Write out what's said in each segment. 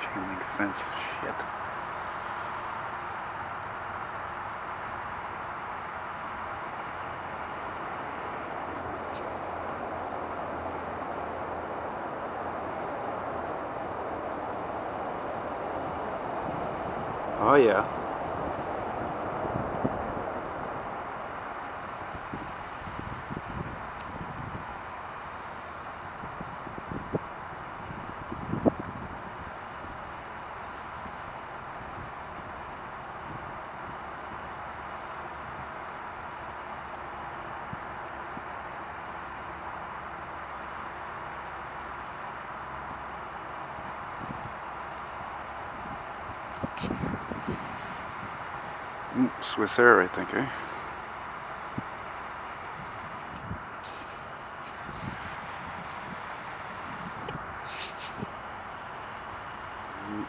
Chain link fence. Shit. Oh yeah. Swiss Air, I think, eh? Mm.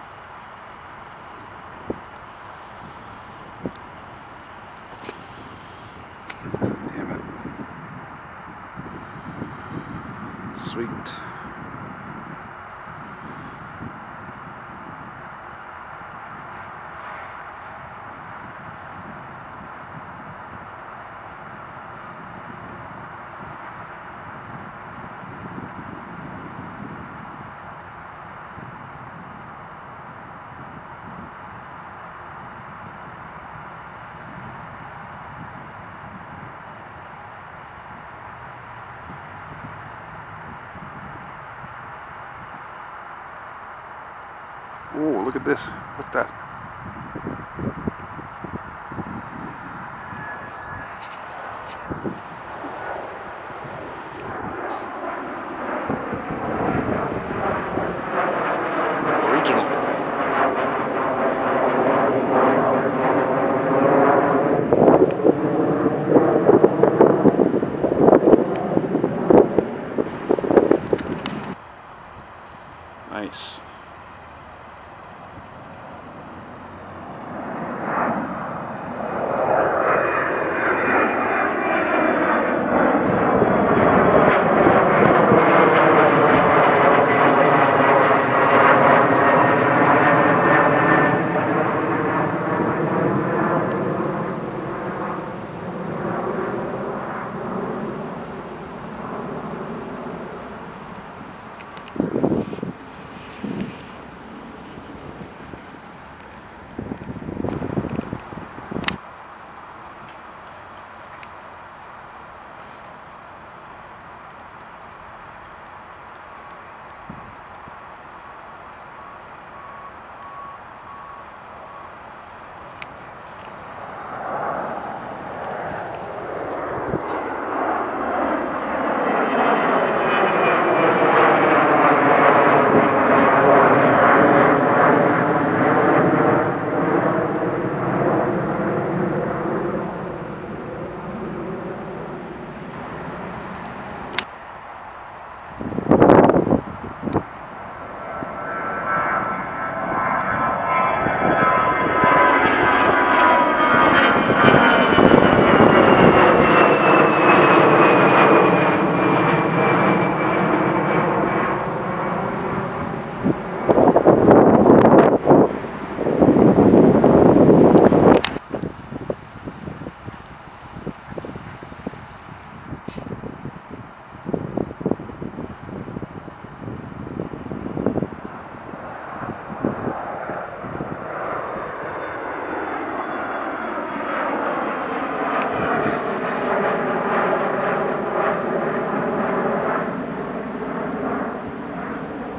Damn it. Sweet. Oh, look at this. What's that? Original. Nice.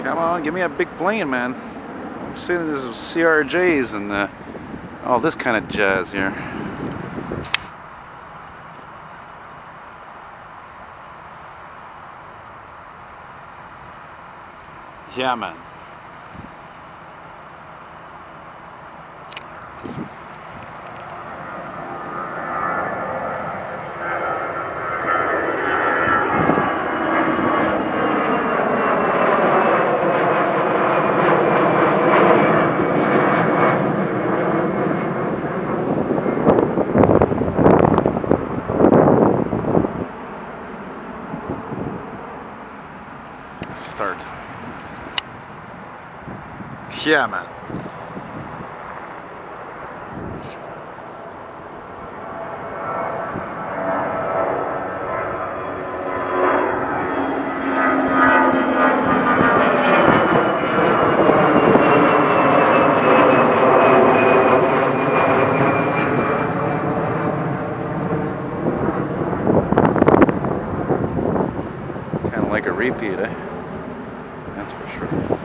Come on, give me a big plane, man. I'm seeing this CRJs and uh, all this kind of jazz here. Yeah, man. Yeah, man. It's kind of like a repeat, eh? That's for sure.